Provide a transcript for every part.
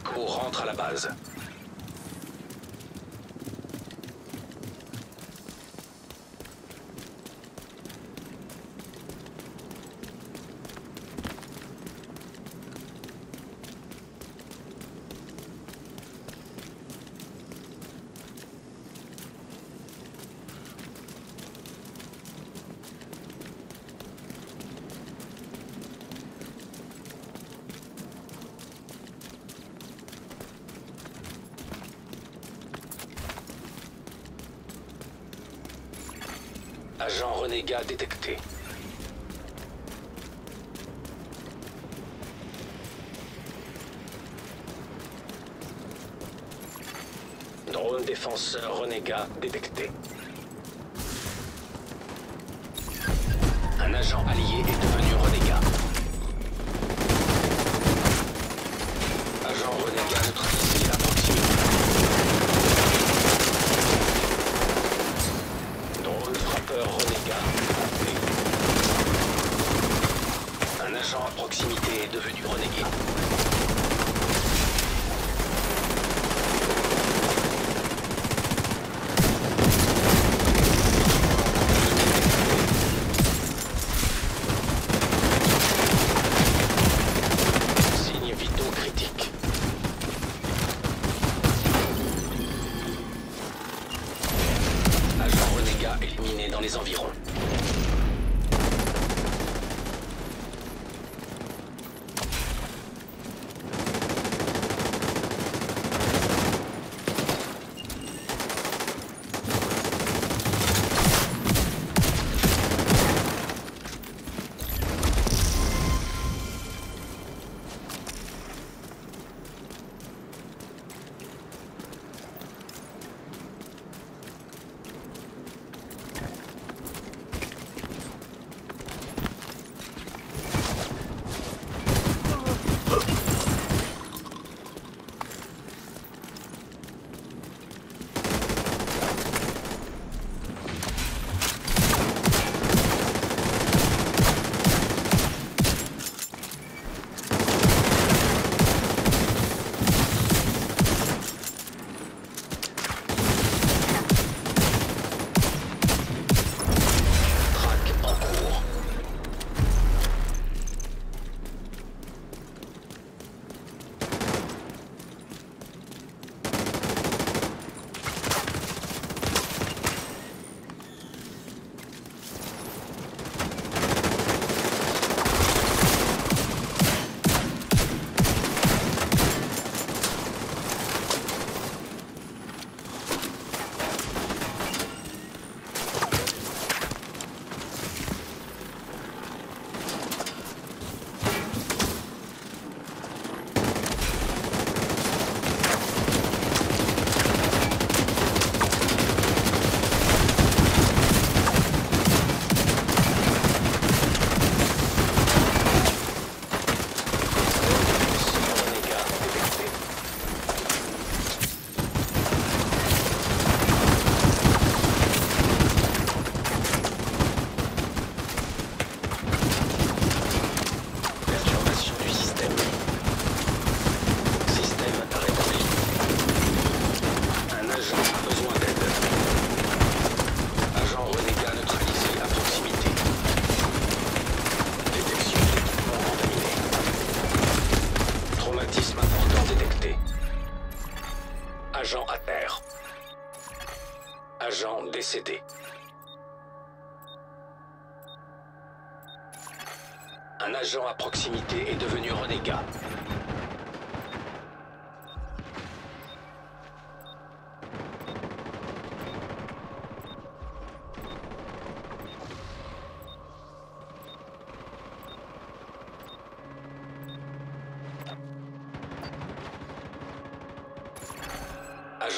Echo rentre à la base. Agent renégat détecté. Défenseur renégat détecté. Un agent allié est devenu renégat. Agent renégat neutralisé à proximité. Drone frappeur renégat. Un agent à proximité est devenu renégat.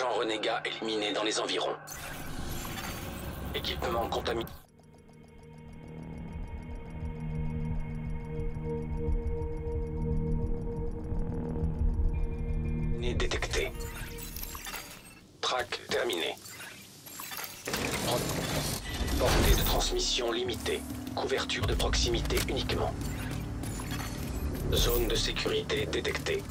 Agent renégat éliminé dans les environs. Équipement contaminé. Né détecté. Track terminé. Portée de transmission limitée. Couverture de proximité uniquement. Zone de sécurité détectée.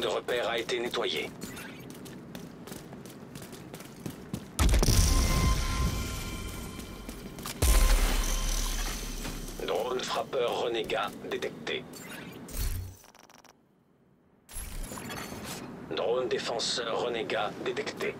de repère a été nettoyé. Drone frappeur renégat détecté. Drone défenseur renégat détecté.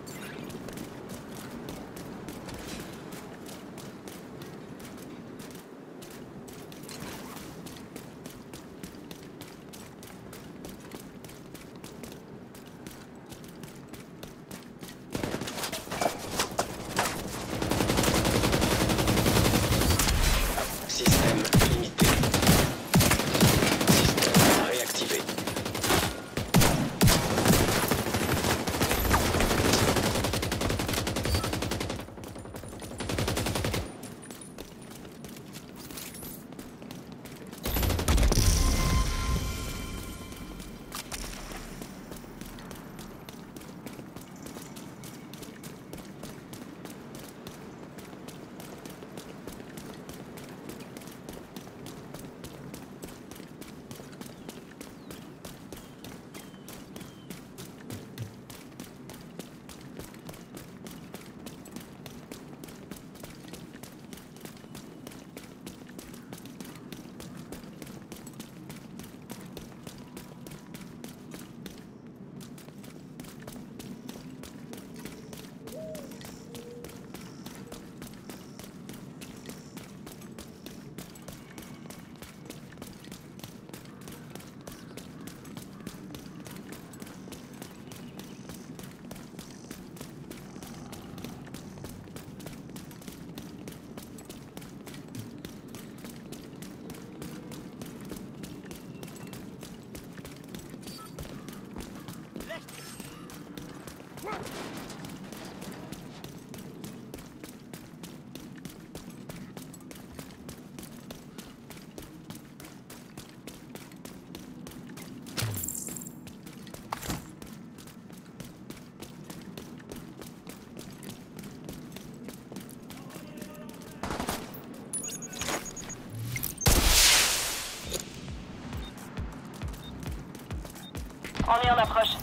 On est en approche.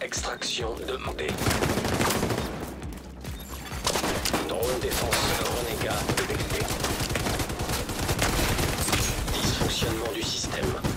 Extraction demandée. Drone défenseur renégat détecté. Dysfonctionnement du système.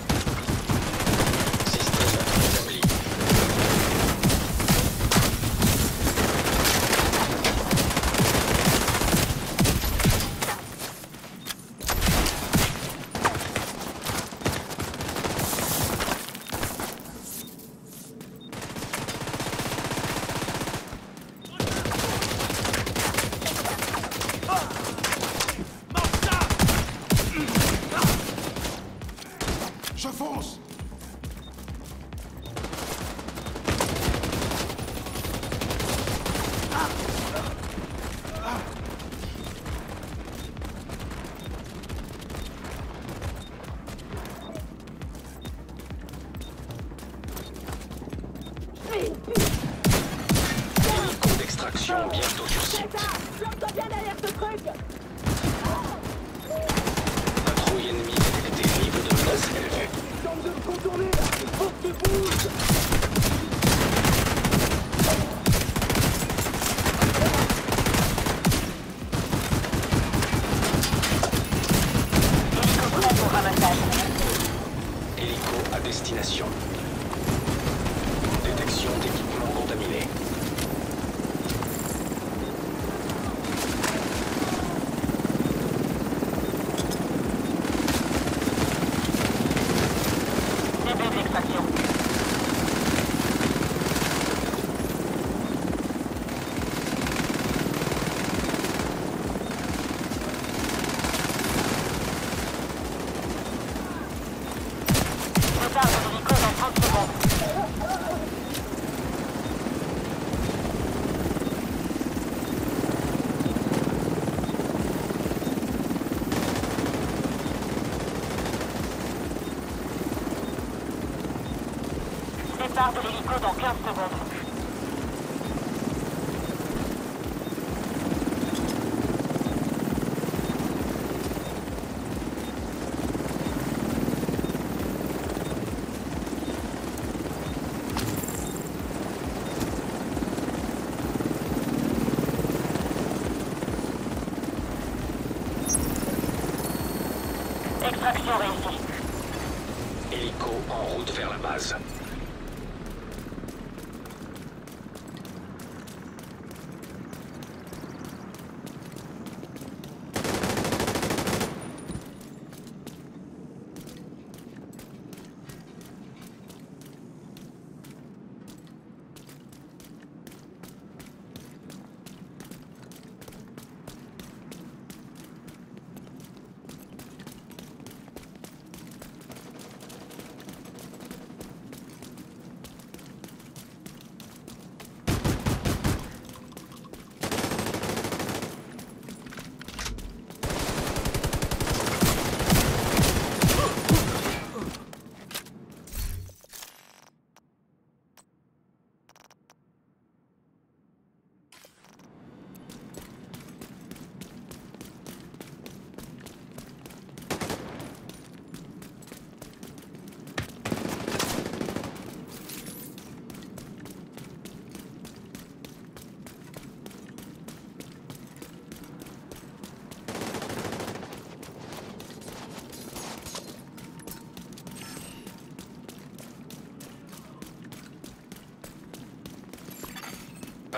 Hélico en route vers la base.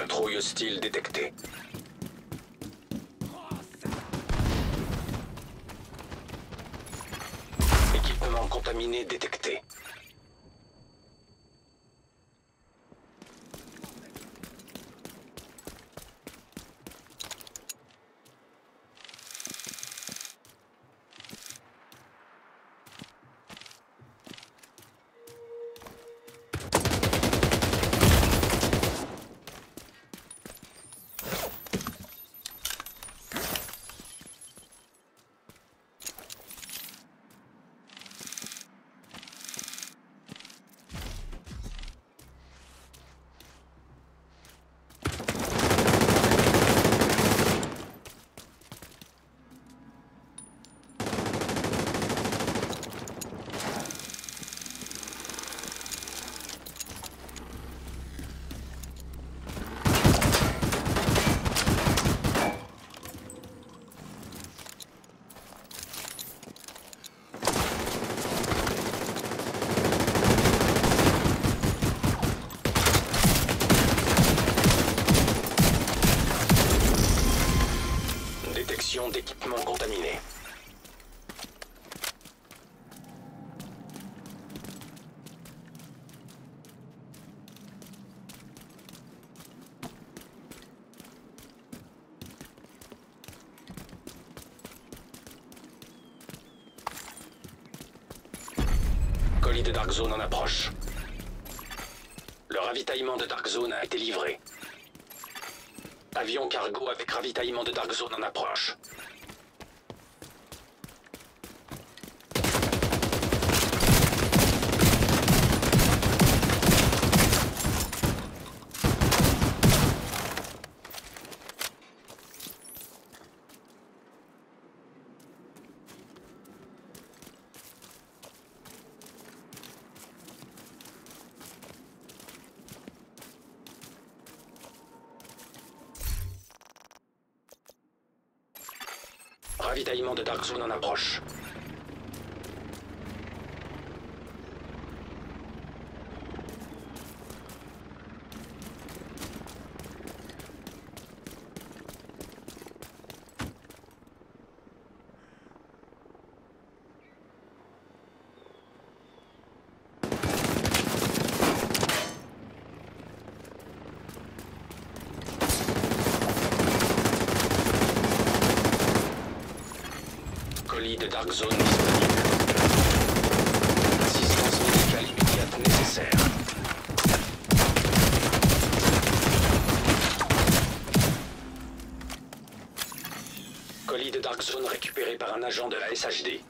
Patrouille hostile détectée. Équipement contaminé détecté. Détection d'équipement contaminé. Colis Dark Zone en approche. Le ravitaillement de Dark Zone a été livré. Avion cargo avec ravitaillement de Dark Zone en approche. Ravitaillement de Dark Zone en approche. Colis de Dark Zone disponible. Assistance médicale immédiate nécessaire. Colis de Dark Zone récupéré par un agent de la SHD.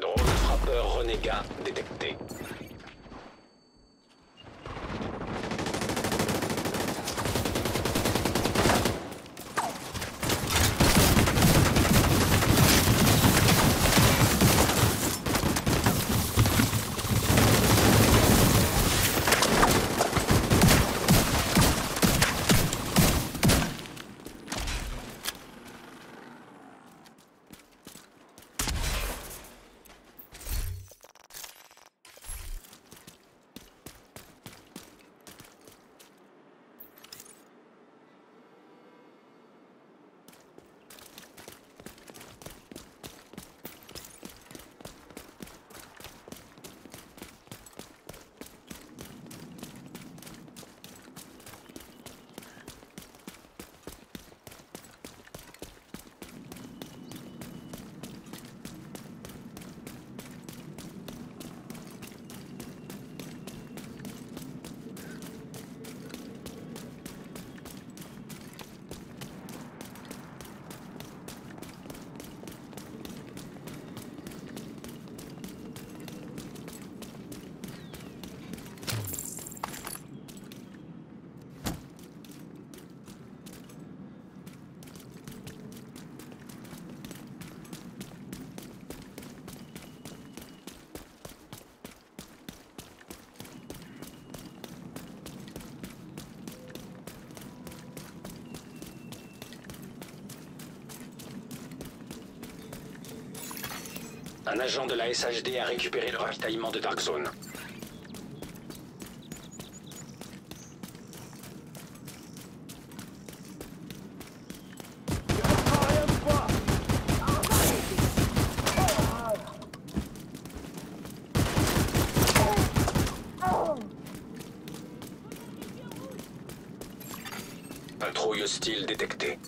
Drone frappe frappeur renégat détecté. Un agent de la SHD a récupéré le ravitaillement de Dark Zone. Ah, rien de quoi Patrouille hostile détectée.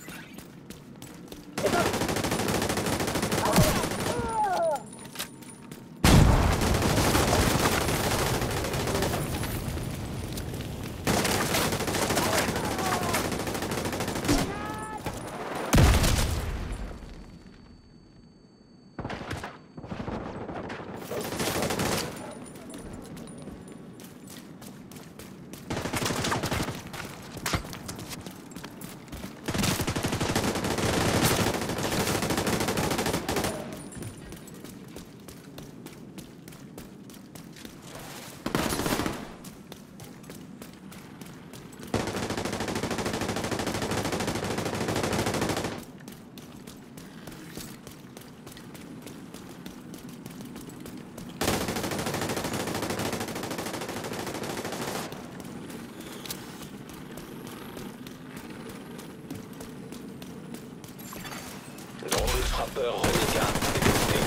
Drôle frappeur renégat détecté.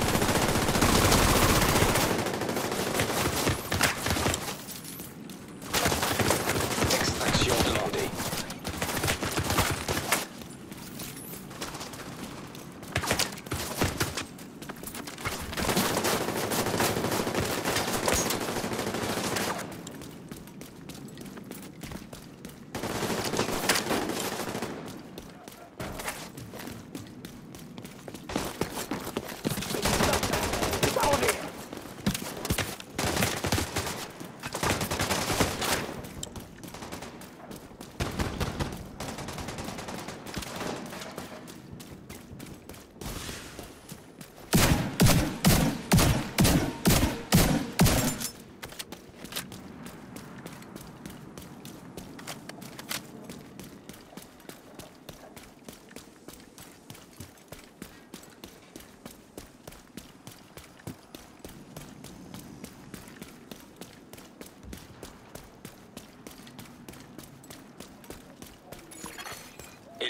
Extraction demandée.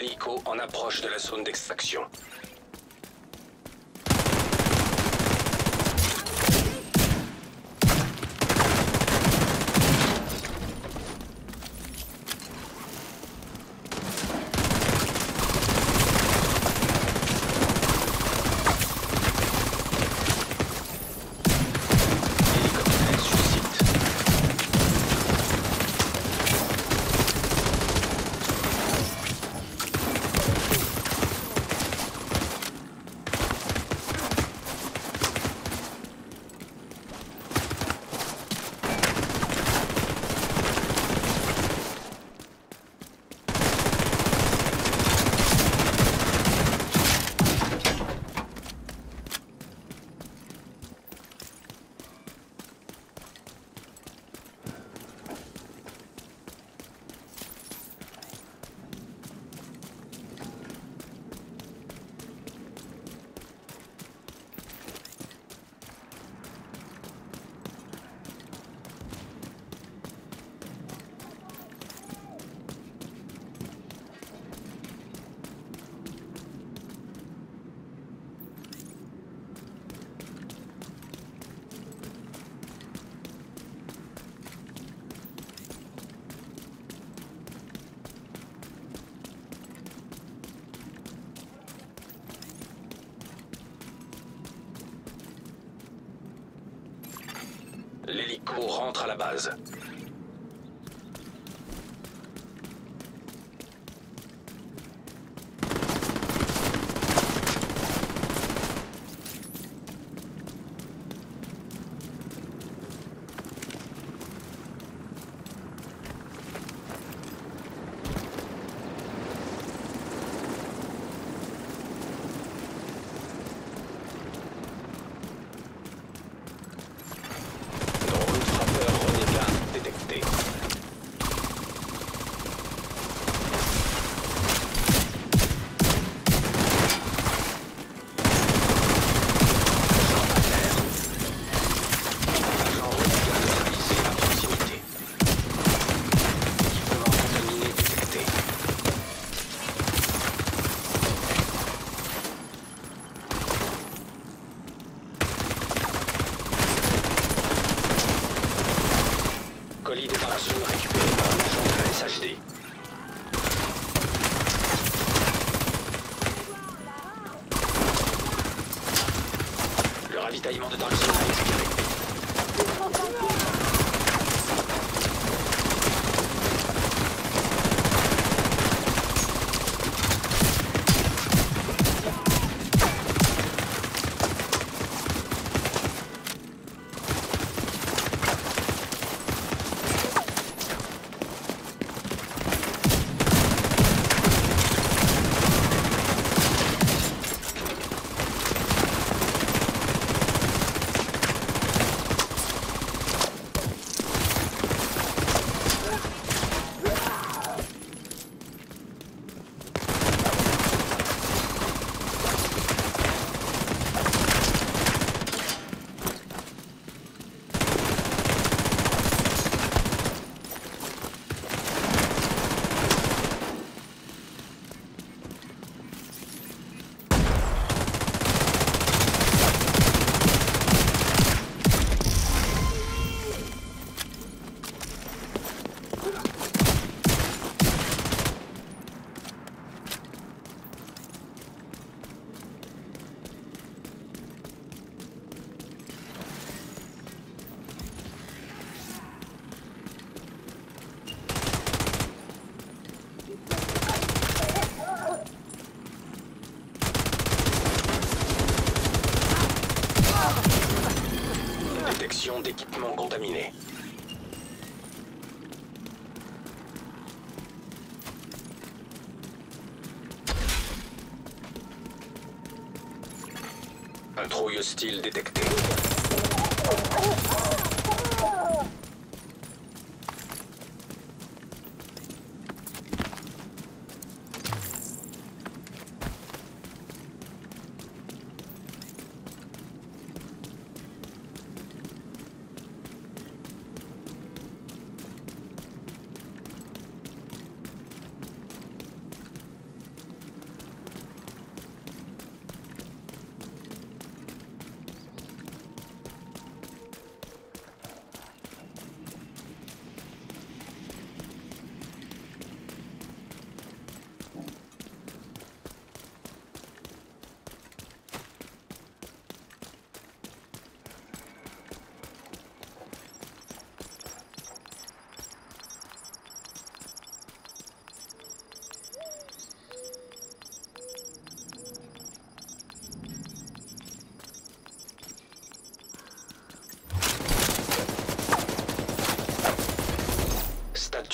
Hélico en approche de la zone d'extraction. Bravo rentre à la base. D'équipements contaminés. Un trouille hostile détecté.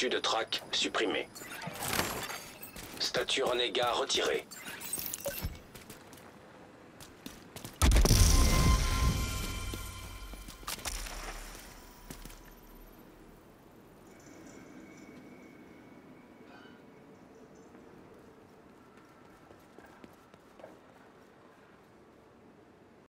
De track supprimé. Statut renégat retiré.